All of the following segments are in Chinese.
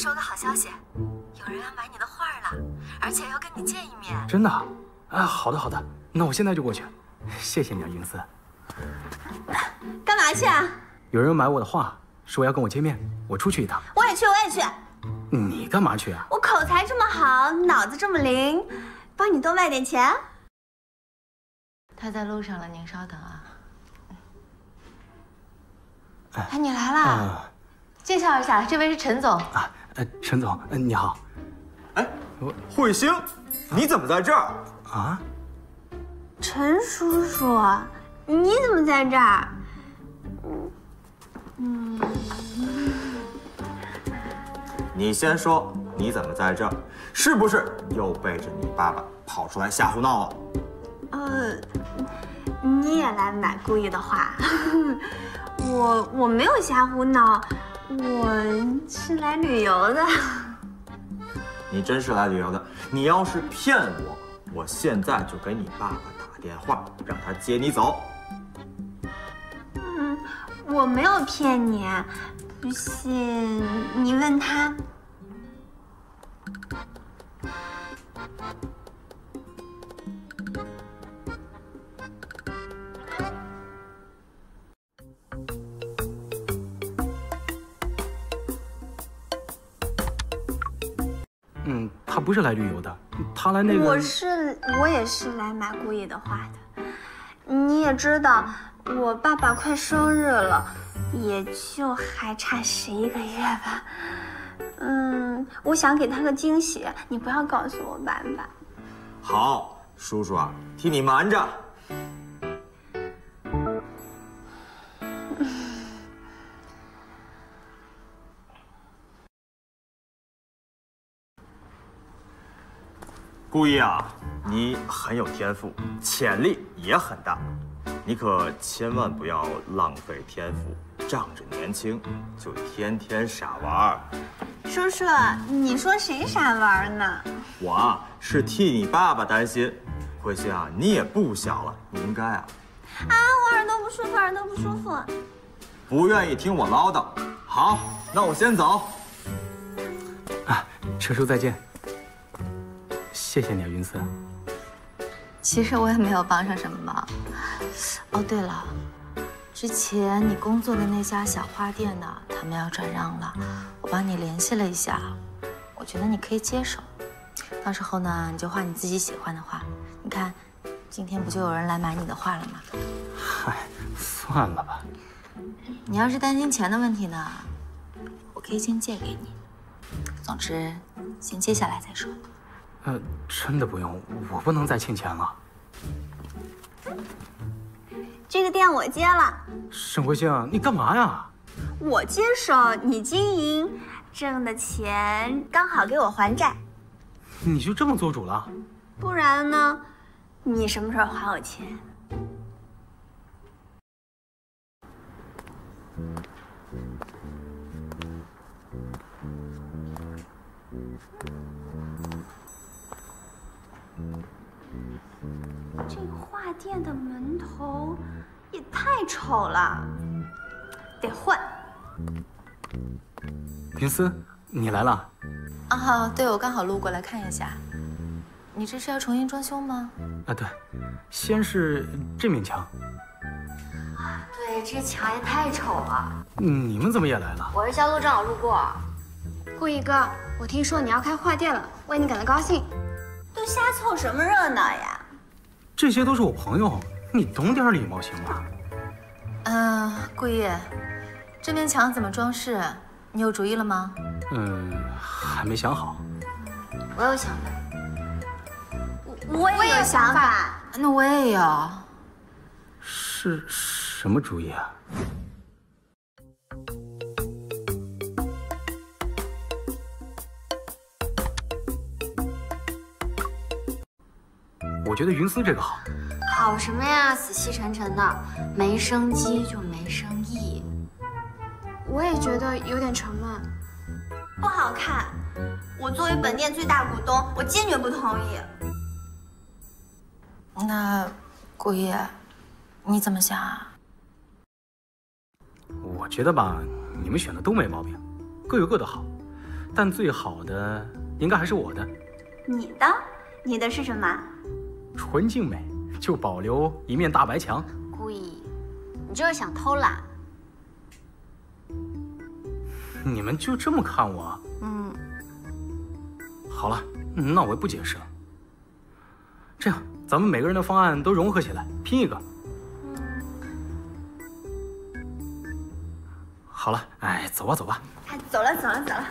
说个好消息，有人要买你的画了，而且要跟你见一面。真的？啊，好的好的，那我现在就过去。谢谢你啊，云思。干嘛去啊？有人买我的画，说要跟我见面，我出去一趟。我也去，我也去。你干嘛去啊？我口才这么好，脑子这么灵，帮你多卖点钱。他在路上了，您稍等啊。哎，你来了，介绍一下，这位是陈总啊。呃，陈总，嗯你好。哎，慧星，你怎么在这儿？啊？陈叔叔，你怎么在这儿？嗯，你先说，你怎么在这儿？是不是又背着你爸爸跑出来瞎胡闹了？呃，你也来买故意的画？我我没有瞎胡闹，我是来旅游的。你真是来旅游的？你要是骗我，我现在就给你爸爸打电话，让他接你走。嗯，我没有骗你，不信你问他。他不是来旅游的，他来那个。我是我也是来买顾意的花的。你也知道，我爸爸快生日了，也就还差十一个月吧。嗯，我想给他个惊喜，你不要告诉我爸爸。好，叔叔啊，替你瞒着。顾意啊，你很有天赋，潜力也很大，你可千万不要浪费天赋，仗着年轻就天天傻玩。叔叔，你说谁傻玩呢？我啊，是替你爸爸担心。慧心啊，你也不小了，你应该啊。啊，我耳朵不舒服，耳朵不舒服。不愿意听我唠叨。好，那我先走。啊，车叔再见。谢谢你啊，云森。其实我也没有帮上什么忙。哦，对了，之前你工作的那家小花店呢，他们要转让了，我帮你联系了一下，我觉得你可以接手。到时候呢，你就画你自己喜欢的画。你看，今天不就有人来买你的画了吗？嗨，算了吧。你要是担心钱的问题呢，我可以先借给你。总之，先接下来再说。呃，真的不用，我不能再欠钱了。这个店我接了。沈慧星，你干嘛呀？我接手，你经营，挣的钱刚好给我还债。你就这么做主了？不然呢？你什么时候还我钱？这画店的门头也太丑了，得换。平思，你来了。啊，对，我刚好路过来看一下。你这是要重新装修吗？啊，对，先是这面墙。对，这墙也太丑了。你们怎么也来了？我是小路，正好路过。顾一哥，我听说你要开画店了，为你感到高兴。都瞎凑什么热闹呀？这些都是我朋友，你懂点礼貌行吗？嗯，顾易，这面墙怎么装饰？你有主意了吗？嗯，还没想好。我有想法。我也有想法。那我也有。是什么主意啊？觉得云思这个好，好什么呀？死气沉沉的，没生机就没生意。我也觉得有点沉闷，不好看。我作为本店最大股东，我坚决不同意。那顾叶，你怎么想啊？我觉得吧，你们选的都没毛病，各有各的好。但最好的应该还是我的。你的？你的是什么？纯净美，就保留一面大白墙。故意，你就是想偷懒。你们就这么看我？嗯，好了，那我也不解释了。这样，咱们每个人的方案都融合起来，拼一个。好了，哎，走吧，走吧。哎，走了，走了，走了。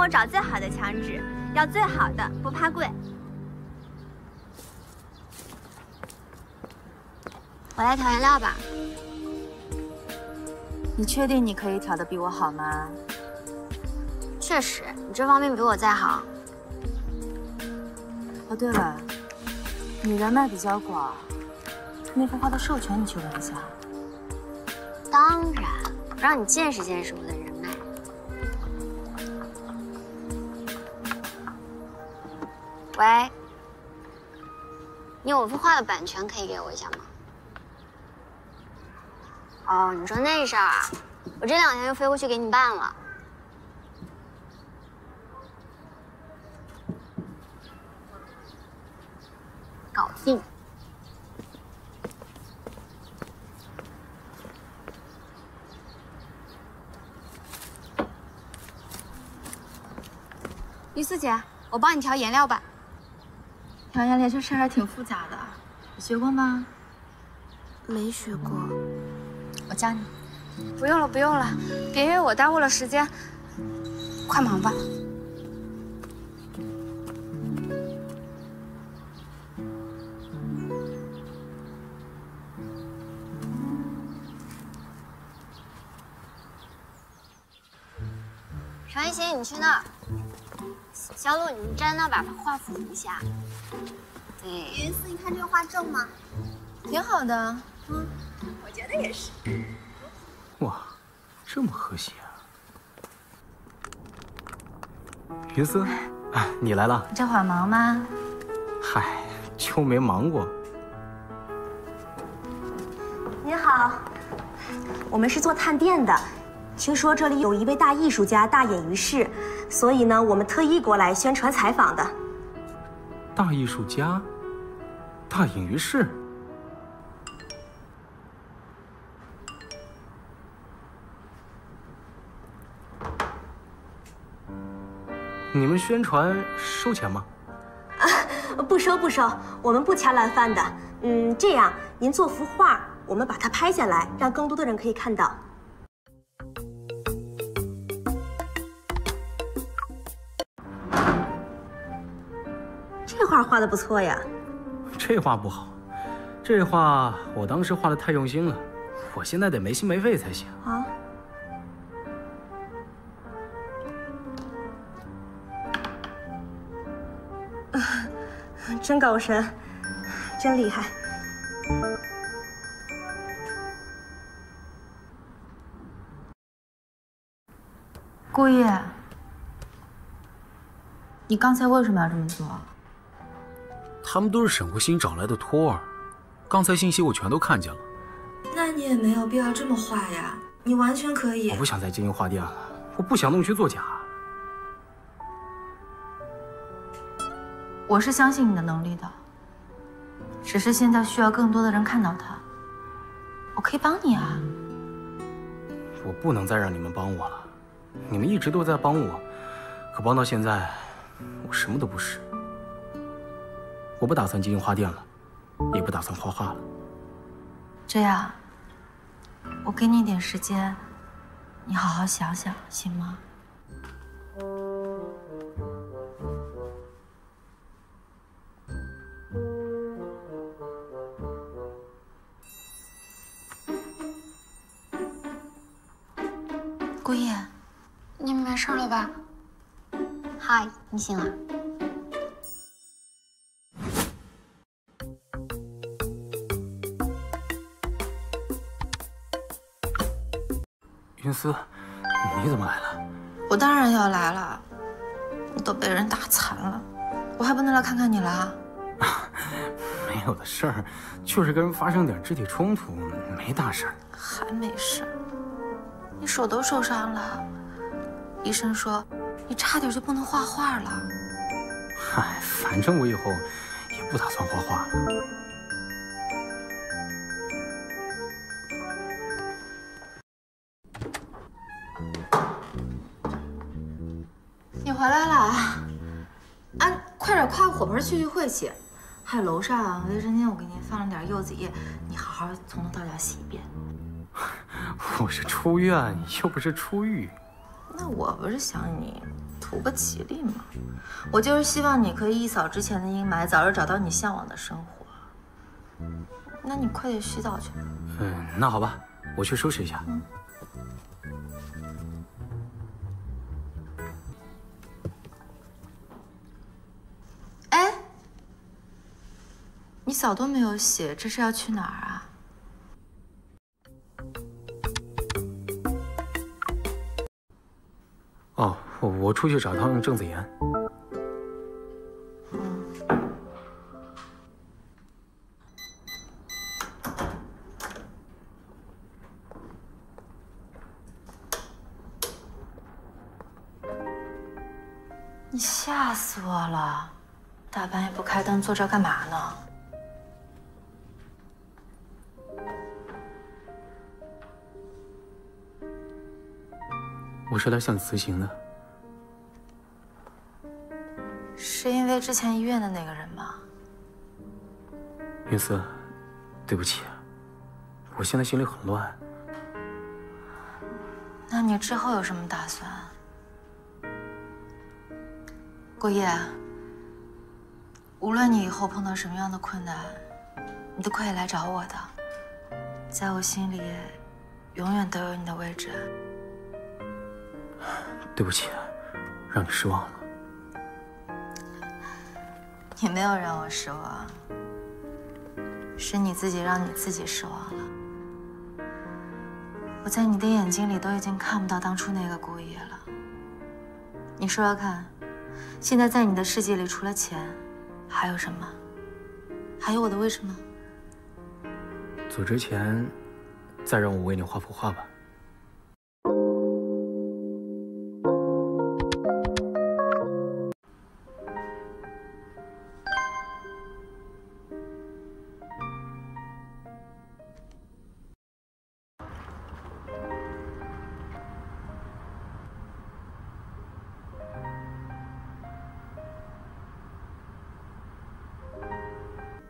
我找最好的墙纸，要最好的，不怕贵。我来调颜料吧。你确定你可以调的比我好吗？确实，你这方面比我再好。哦，对了，你人脉比较广，那幅画的授权你去问一下。当然，让你见识见识我的人喂，你有幅画的版权可以给我一下吗？哦，你说那事儿啊，我这两天就飞过去给你办了。搞定。于思姐，我帮你调颜料吧。调颜料这事儿还挺复杂的，你学过吗？没学过。我教你。不用了，不用了，别因为我耽误了时间。快忙吧。常一行，你去那儿。小鲁，你站那儿把画扶一下。对。云思，你看这个画正吗？挺好的。嗯，我觉得也是。哇，这么和谐啊！云思，哎，你来了。这会儿忙吗？嗨，就没忙过。您好，我们是做探店的，听说这里有一位大艺术家大隐于世，所以呢，我们特意过来宣传采访的。大艺术家，大隐于市。你们宣传收钱吗？啊，不收不收，我们不掐烂饭的。嗯，这样您做幅画，我们把它拍下来，让更多的人可以看到。这画画的不错呀。这话不好，这话我当时画的太用心了，我现在得没心没肺才行啊。真高深，真厉害！顾意，你刚才为什么要这么做？他们都是沈国兴找来的托儿，刚才信息我全都看见了。那你也没有必要这么坏呀，你完全可以。我不想再经营花店了，我不想弄虚作假。我是相信你的能力的，只是现在需要更多的人看到他。我可以帮你啊。我不能再让你们帮我了，你们一直都在帮我，可帮到现在，我什么都不是。我不打算经营花店了，也不打算画画了。这样，我给你一点时间，你好好想想，行吗？顾夜，你没事了吧？嗨，你醒了？云思，你怎么来了？我当然要来了，你都被人打残了，我还不能来看看你了？没有的事儿，就是跟人发生点肢体冲突，没大事儿。还没事儿？你手都受伤了，医生说你差点就不能画画了。嗨，反正我以后也不打算画画了。回来了啊！啊，快点夸个火盆去聚会去。还有楼上卫生间，我给您放了点柚子叶，你好好从头到脚洗一遍。我是出院，又不是出狱。那我不是想你图个吉利吗？我就是希望你可以一扫之前的阴霾，早日找到你向往的生活。那你快点洗澡去。嗯，那好吧，我去收拾一下。嗯你澡都没有洗，这是要去哪儿啊？哦，我我出去找趟郑子妍。你吓死我了！大半夜不开灯，坐这儿干嘛呢？我是来向你辞行的。是因为之前医院的那个人吗？云思，对不起，我现在心里很乱。那你之后有什么打算？顾夜，无论你以后碰到什么样的困难，你都可以来找我的，在我心里，永远都有你的位置。对不起，让你失望了。你没有让我失望，是你自己让你自己失望了。我在你的眼睛里都已经看不到当初那个顾意了。你说说看，现在在你的世界里，除了钱，还有什么？还有我的为什么？走之前，再让我为你画幅画吧。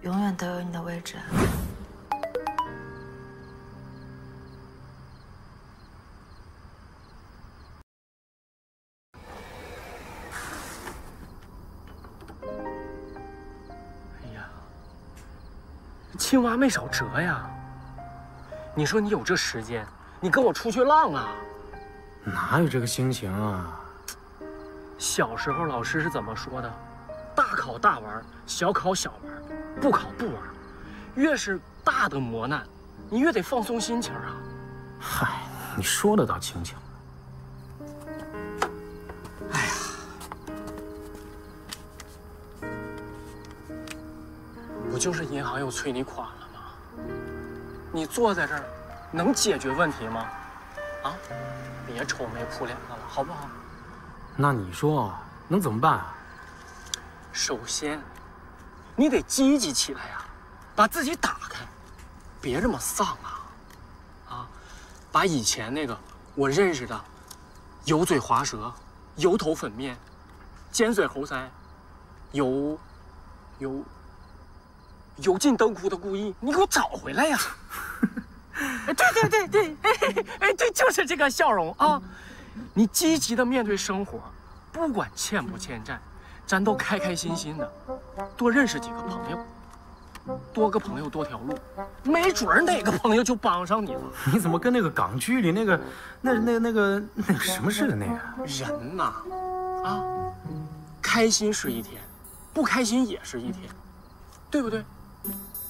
永远都有你的位置。哎呀，青蛙没少折呀！你说你有这时间，你跟我出去浪啊？哪有这个心情啊？小时候老师是怎么说的？大考大玩，小考小玩，不考不玩。越是大的磨难，你越得放松心情啊。嗨，你说的倒轻巧。哎呀不就是银行又催你款了吗？你坐在这儿，能解决问题吗？啊，别愁眉苦脸的了，好不好？那你说能怎么办啊？首先，你得积极起来呀，把自己打开，别这么丧啊！啊，把以前那个我认识的油嘴滑舌、油头粉面、尖嘴猴腮、油油油尽灯枯的故意，你给我找回来呀！哎，对对对对，哎哎对，就是这个笑容啊！你积极的面对生活，不管欠不欠债。咱都开开心心的，多认识几个朋友。多个朋友多条路，没准儿哪个朋友就帮上你了。你怎么跟那个港剧里那个那那那个那个什么似的那个？人呐，啊，开心是一天，不开心也是一天，对不对？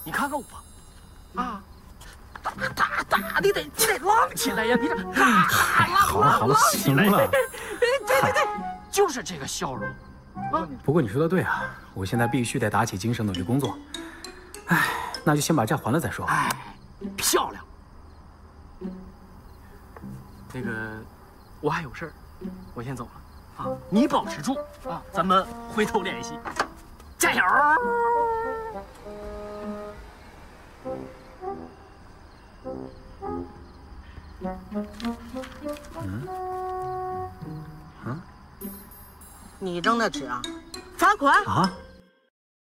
你看看我，啊，打打打，的得你得浪起来呀！你这打好了好了，行了。对对对，就是这个笑容。啊，不过你说的对啊，我现在必须得打起精神努力工作。哎，那就先把债还了再说。哎，漂亮。那个，我还有事儿，我先走了。啊，你保持住啊，咱们回头联系，加油！嗯，嗯，你扔的纸啊，罚款啊！